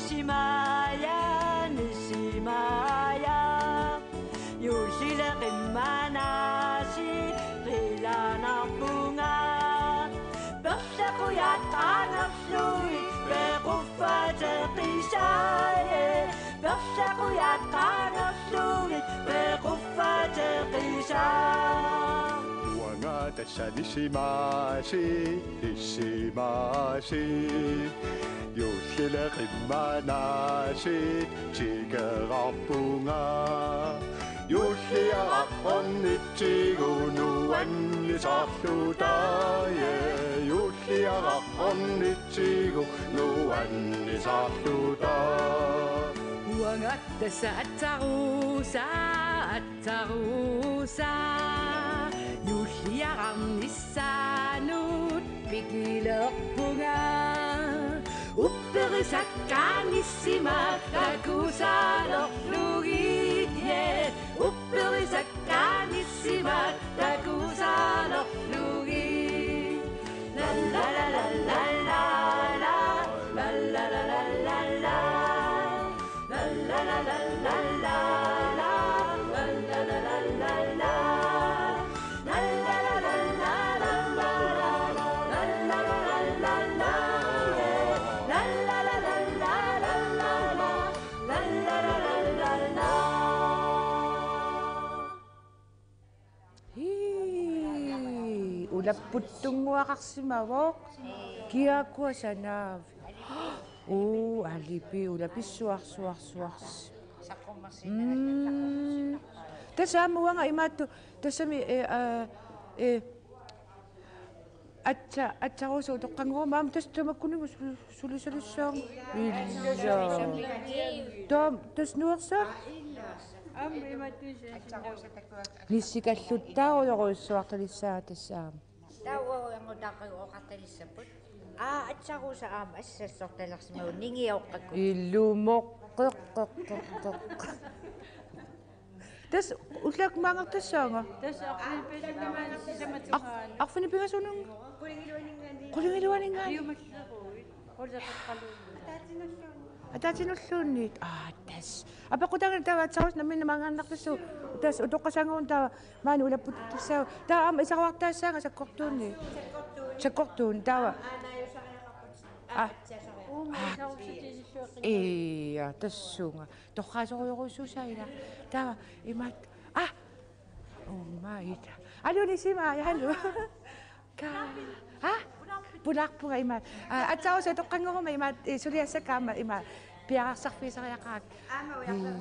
نسمايا نسمايا يوشيل قمانا شي غيلانا قونا بخشقو يطعنا بشوي بقفة قيشاي بخشقو يطعنا بشوي بقفة قيشاي وانا تشاني شي ماشي شي ماشي skiller rimmanashi chigarappunga Juhliaraponnitsigunu annisarlutaye Juhliaraponnitsigunu annisarluta Uangatta saattaru saattaru saa Juhliararnissaanut pikilerpungaa Upper sacranissima, d'accusa lo fluidie. Upper sacranissima, d'accusa lo fluidie. na puttunguaqarsimavoq kiakua sanavi u alipi una pissuarsuarsuars tässä ammuanga imattu tässä mi e atsa atsarusu toqqanguur maam tas tamakkuningu sulisalussaaq illa tom tas nuersa am imattu nissikalluttaa uloruissuartalissaa tassaam Tawa oh, ang uda kay o oh, katalisapot. Ah, at sa ko sa amas, sa ningi ako kakot. Ilumok, kok, kok, kok, kok. Tas, utlak mga tasanga. Tas, ako ni Pesa naman sa matuhan. Ako ni Pesa nung... Kuling ilawan ng ngani. Kuling ilawan ng ngani. Ayaw makita ko. Kung dapat kalunod. Atati na siya. Ah, ah, at sinulsunit. Ah, tas. Apa ko tangan tawa sa namin na mga anak so. Tas udok ka sa ngon. Man wala put sa. Ta am ah, isa wak ta sa sa koktun ni. Eh. Sa koktun tawa. Ah. Eh, tas sunga. Tokha sa ko susaina. Tawa imat. Ah. Oh my. Alo ni sima, alo. Ka. Ha? punakpura ima. Ah, at sa usa, tukang ima, eh, surya sa kama ima. Eh, Piyakaksak pisa kaya kak. Ama, ah,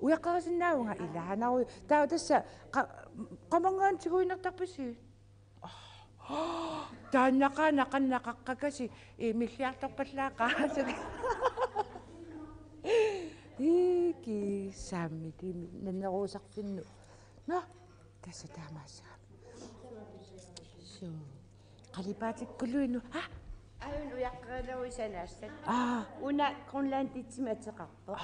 uyakarasin na oh, nga na ako. Tao sa ah, kamangan siguro nagtapos eh. Daan na ka, nakan nakakagasi. Eh, to patla ka. Iki, sami, di, nanakusak finno. No, tasa tama sa. So. قليباتك كله انه ها؟ ايون ويا قرانا ويساناش آه. ونا كون لاندي تما تقطو آه.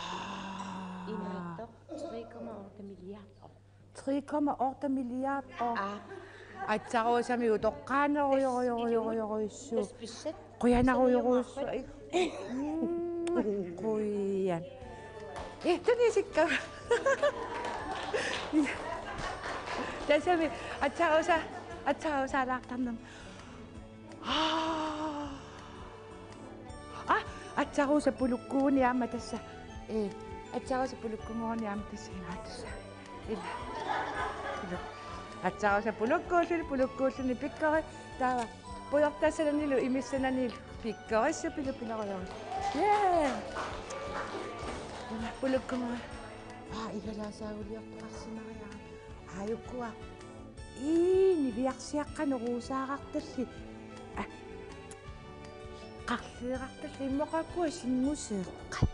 ان هاتو تري كوما اورتا مليار. تري كوما اورتا مليار. آه. آه. اتسارو سامي ودقانا ويو يو يو يو يو قيانا ويو يو قيان إيه تاني سكة. لا سامي اتسارو سا اتسارو سا لاقتنم atsaro sa puluku ni amatasa. Eh, atsaro sa puluku mo ni amatasa. Atsa. Ila. Ila. Atsaro sa puluku sa puluku sa ni pikko. Tawa. Pulok ta sa nilo, imisa na nilo. Pikko sa pilipina ko lang. Yeah! Ila, puluku mo. Ah, ikala sa uli ako kasi na kaya. Ayaw ko ah. Eh, ni biyaksiyak ka, nakusakak tasi. Eh, qarliirartal immoqakuas immuseeqqat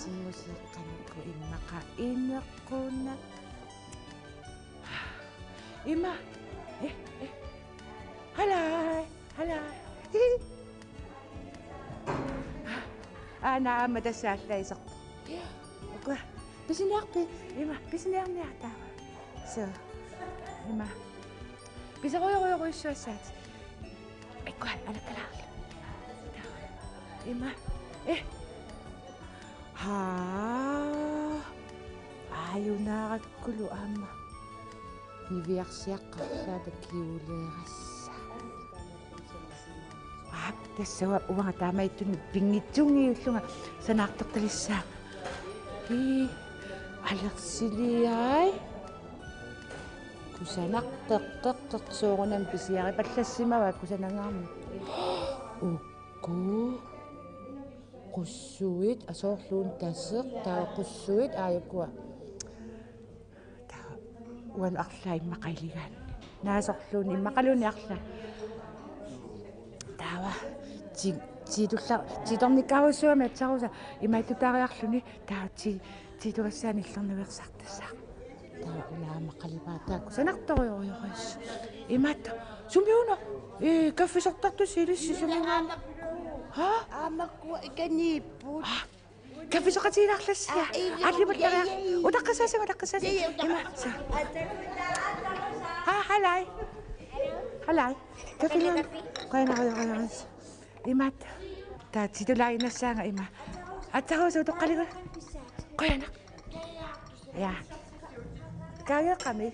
simmuseeqqanukku immaqa ineqquunna ima هلا هلا أنا عم دسات لا يزق بس نعبي إما بس نعم نعتا سو إما بس غوي غوي غوي شو سات أكوان أنا كلا älä kalaa. Ima. Eh. Аа. Аюнаагаккулу аама. Нивиарсиаққарлаата киулеерасса. Аа, тассава уага таамаиттуни пингитсунгиуллунга санаартерталиссаа. И алерсилиай. кусанартертертертсуугунам писиари паллассимава кусанангаарми. укку qussуит асоорлуун тассеқ таа qussуит ааюккуа таа уан арлаа иммақайлигаан наасорлуун иммақалуни арла таава ти тидулла тидорникаруссуами атсаруса имааттутаариарлуни таа ти тидугассаани иллернуверсартассаа таа улаамақалипаа таакку санарториориорис имаатта сумиуна э каффисортартус илисси сумиуна ха Аmakku ikaniippuut. каффисоқатииларлассиа аллибуллариа утаққасаасага утаққасааса имаатса ха халай халай каффилиан қайнариориорис имаат таа тидулаагинассаага има атсаруусу тоққалига қаяна я каагеқами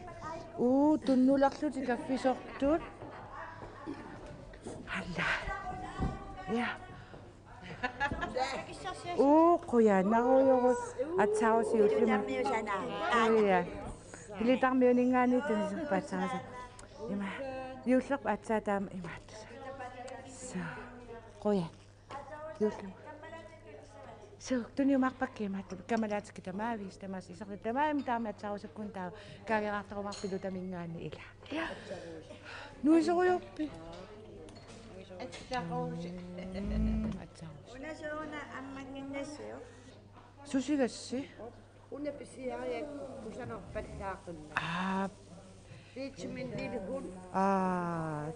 уу туннуларлути каффисортуут Ja. O qoya naruyorus atsaus yutlima. Ja. Pilitarmiuningaani tunserpaatsaasa. Ima yuullerpa tam imaat. So. Qoya. Yuullima. So tuniumarpakkiimaattu kamalaatikitamaavist tamas isertamaami taami atsarusakkun taa kaageraartarumarpilu tamingaani ila. Nuisorujorpi. اتزوج اتزوج ونجعوا عمك النسيو شو شي غشي ونبسيها ياك واش انا بالثاقل آه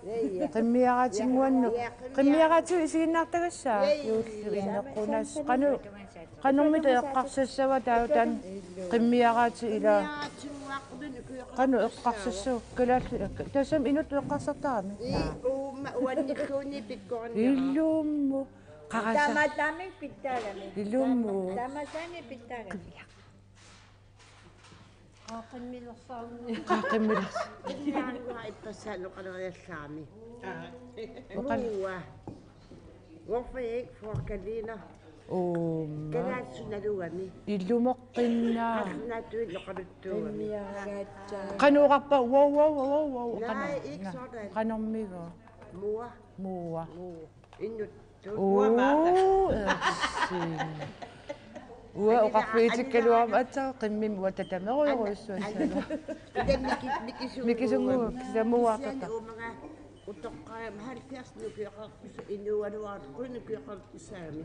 قمي غاتي موانو قمي غاتي سينا تغشا يوثرين قناش قنو قنو ميت قرص السوا داودان قمي غاتي الى قانو يقاقس السوق كلا تسم إنه تقاقس الطعم ونكوني بكوني يلومو تامي بيتالا يلومو تاما تامي بيتالا قاقم من الصامي قاقم من الصامي يعني واحد تسألو قنوة الصامي وقال وفيك فوق كلينا وما اللومة قنا قنو غبا واو واو واو واو قنو نعم. ميغا موا موا موا وقفيتك اليوم أتا قمي وتتمغ ويغوسو ميكي سمو كذا موا تطا وتقام هل كاسنو كيقاقس إنو أنوار كل كيقاقس سامي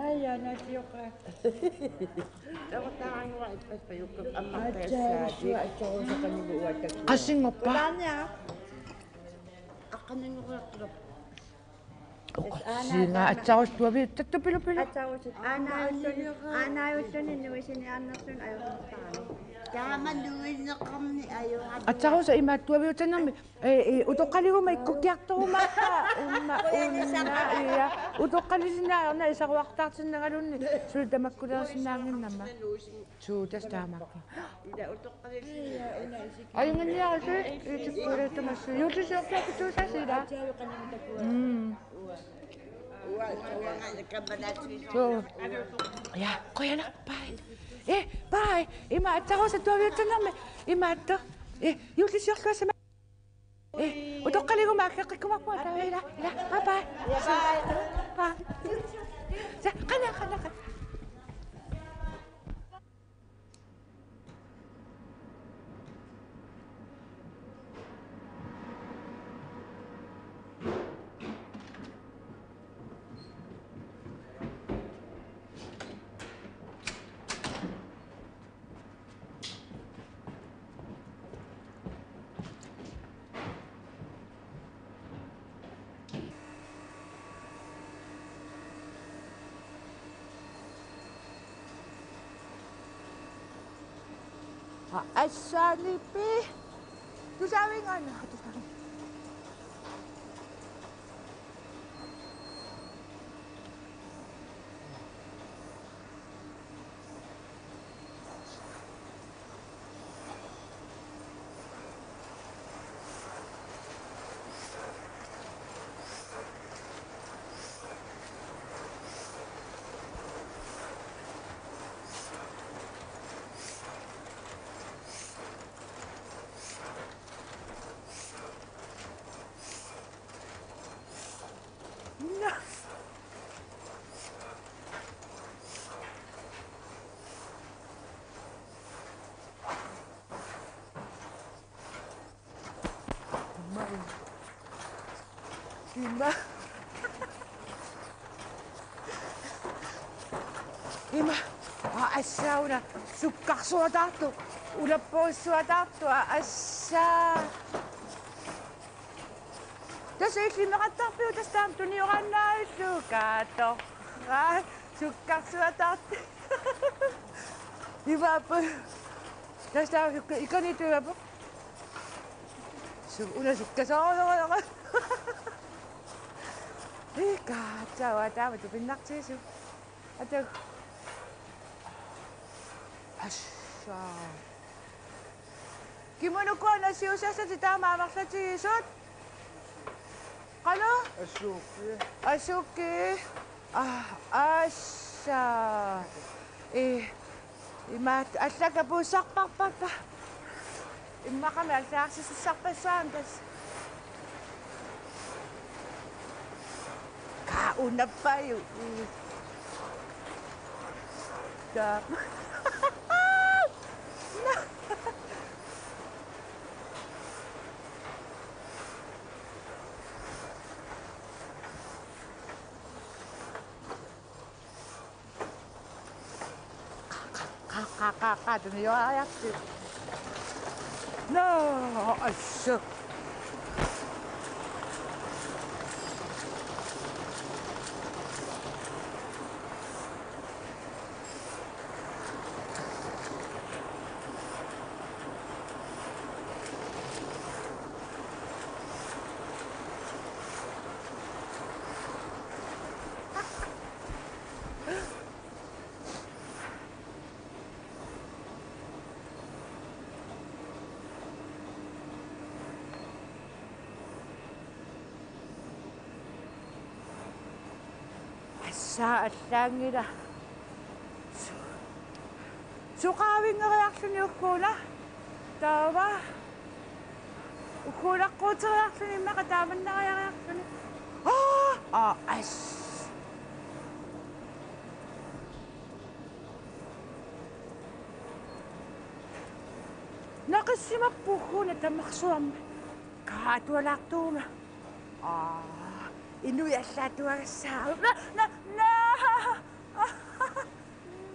هيا نسيقة قسم مبا Sina atsawas tua bi tatu pilu pilu. Atsawas. Ana yusun ana yusun ini wesini ana yusun ayo. あちゃほさ今とべおちゃなみえおとかりごまいこきゃとまかうんまうんないやおとかりしななさわたつながるにそれでまくらしなみなまちょうたしたまかあいがにあそれえちこれとますよちしょきゃくちょさしだうんそういやこやなぱい Э, бай. Има цагаас төвөөтэнэм. Има тэ. Э, юулис ёрлгаас э, юм. Э, удоққалигу мааққиққикумарпу атавила. Ила, бай бай. Бай. За, қана қана қана. Asani pi. Du sa wingon. bas. Ima, assa ah, una sukkarsu adattu, una possu adattu, assa. Tässä yksimmärät tarpeen, tässä tämän juuran näytty, kato. Sukkarsu adattu. Ima, tästä on Fica, tchau, da, du bin nackt, tschüss. Așa. كيمونو كون اسيو ساسا تتاع مع مخشاتي شوت قالو اشوكي unap n'a kakak-kakak demi ayah sih. kakak, asyik. ассаа аллаангила. Суqaавингериарлүни уккуула. Таава. Уккуулаққуутериарлүни иммақа тааманнариариарлүни аа аа ас. Нақиссимаппуухуна таммарсуарма каатуалаартуума аа инуи аллаатуагассаа на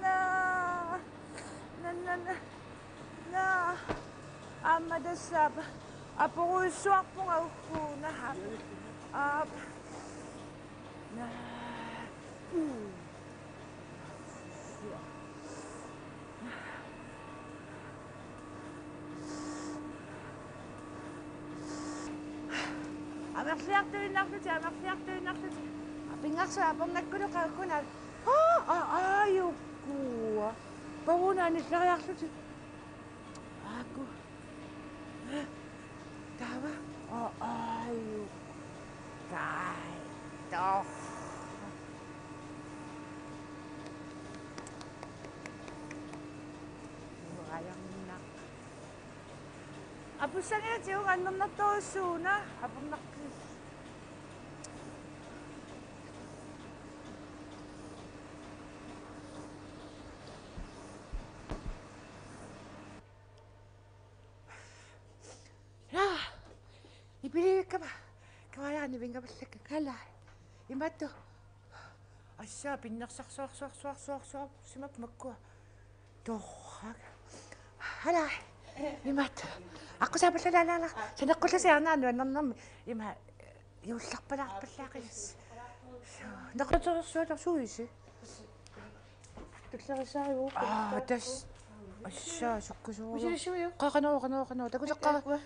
لا لا لا لا أما دساب أبغى سوق أوكو نعم أب نعم Amerflierte, nachtet, amerflierte, nachtet. pingaksaapannakkulu qaakkuna aa aajukkuwa pavunaani tlariarlutit aakku tava ayaw aajuk kai toh. Urayannak apussangiat iungannernertorissuuna apunnaqqis Вингапаллакка кала. Иматту. Ассаа пиннерсарсуарсуарсуарсуарсуар симак маккуа. Торхак. Хала. Имат. Аккусаапаллалаалаа. Санеккулласи арнаану аннернэрми има юулларпалаарпаллаақис. Нақутсуарсуалар суиси. Туллерисаариу. Аа тас. Ассаа. Мисилисуйу. qaqanoo qanoo qanoo takutaqqa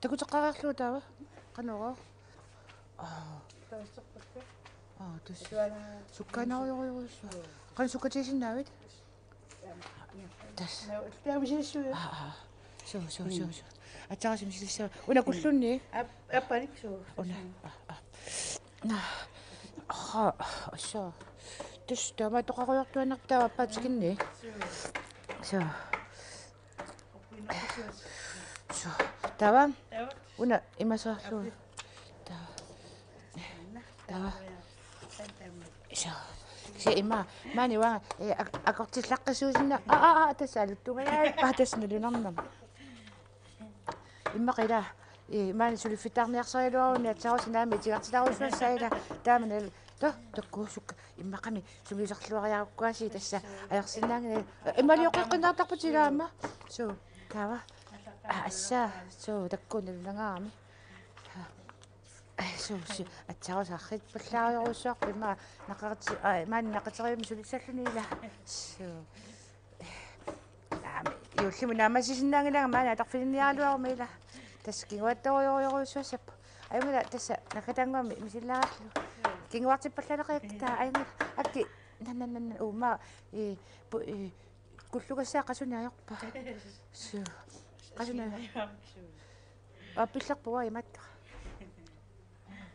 takutaqaqarlu taava qanoo аа аа тус сукканаориориуссу qan sukkatiisinnaavit тас Таа мисилисуйу. аа суу суу суу суу атсарасим силиссаа уна куллунни Ап аппаник суу. уна на ха ассаа тус тама тоқаруйортуанартаа аппаатикинни суу суу тава уна имасаарлуу دابا شي ما ماني واه إيه، اقعدت تلقى سوزنا آه آه آه تسالت إيه، إيه، آه تسنى لي نم إما قيلا ماني سولي في تاغني اقصايلو ونتاو سنا ميتي اقصايلو شو سايلا دامن تو تكو شك إما قمي سولي زغتلو غيا كواسي تسا اقصينا إما اليوم قلنا تقبتي لا ما. شو كاوا. أه، أسا شو تكون لنا غامي си атсарусаррит паллаариоруссуарпи има нақарти маани нақатериуми сулиссаллунила суу аами юуллиму наамасисиннаангилага маани атарфилинниаалуарумила тасса кингуатториориоруссуассаппу аюмила тасса накатангуами мисиллаарлу. Кингуартиппаллалеқиактаа аюмила акки наннаннан uuма и куллугассаа қасуниаёрпа суу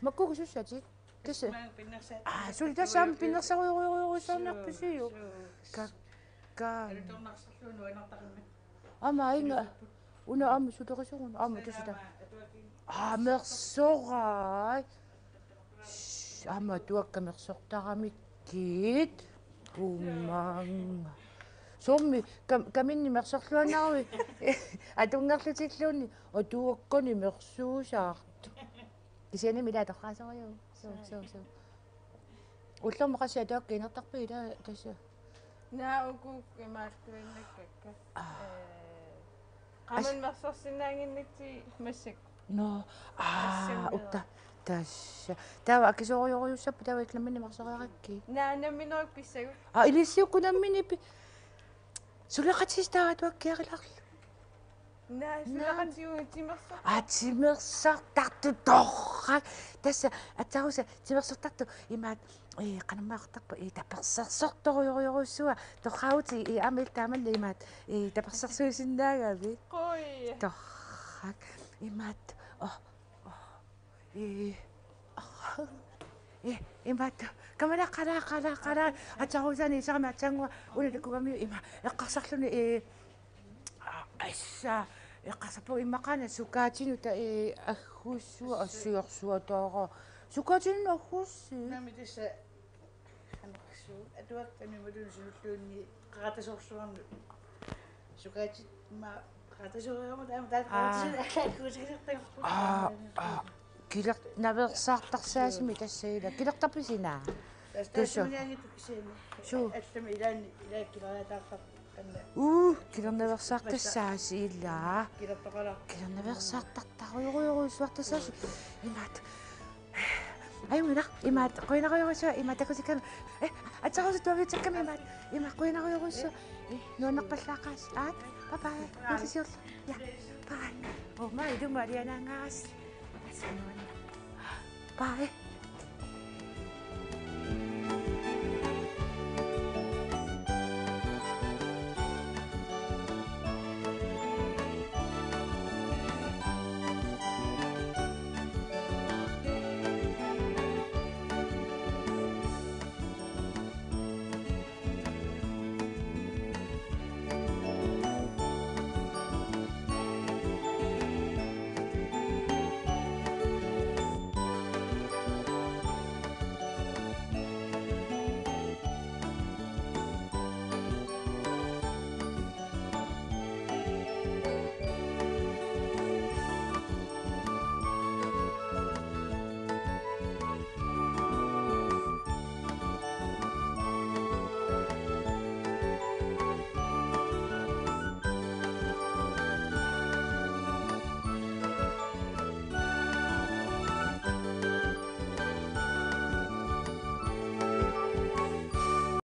Ma kogu sisse jäi siit. kes see? aa, see oli täitsa samm, pinnas sa, sa annad püsi ju. ka, ka. aga ei no, on ju, aga mis su taga see on, aga mida seda? aa, mürsoga. aga ma ei tea, kas mürsoga taga mingit kummaga. Sommi, kan min ni mer så slå en av? Att unga slå till slå ni? Och du och koni mer så sagt. Кисиани мила торхаасариу соо соо соо уллерма қасиа таакка инертарпи ила тасса Наа угук имаартуиннаккакка. э Камен мерсорсинаангиннити массак. но аа утта тасса тава акисоориориуссаппу тава икламмини мерсориаракки Наа наминерик писсагу. а илиссиуккунаммини пи. Сулеқатис тава а тимерсартарту торрак тасса атсаруса тимерсартарту имаат э канамаартарпа э таперсерсорторуйориоруссуа торраути и амил таамалли имаат э таперсерсуисиннаагави Кой. торрак имаат о э э имаат камера кара кара кара атсарусани сарами атсангуа улилаккугами има эққарсарлуни э асса эққарсапу иммақана сукаатинута э аггуссуа ассиорсуа тоора сукаатинну аггусси Нами тасса анерсу. Атуат анималун суллуунни qaratasuorsuarnu. Sukaati ma qaratasuoriormu таама таат куусигисертагерпут. аа аа килер наверсаартарсаасими тассаила килертарписинаа Тасса Туссу. муниангитуккисиани. Суу. Аттами илаани илааккиларатаартар канна уу килертоқалар. килернаверсаартартаруйоруйуссуартассааси имаат. Аюмина имаат. Қойнаруйоруссуа имаат такусиккана э атсарусу туавитсакками имаат. Има қойнаруйоруссуа э нуаннарпаллаақаас аат. Бабай улисиорла я бай о ма иду марианангаас бай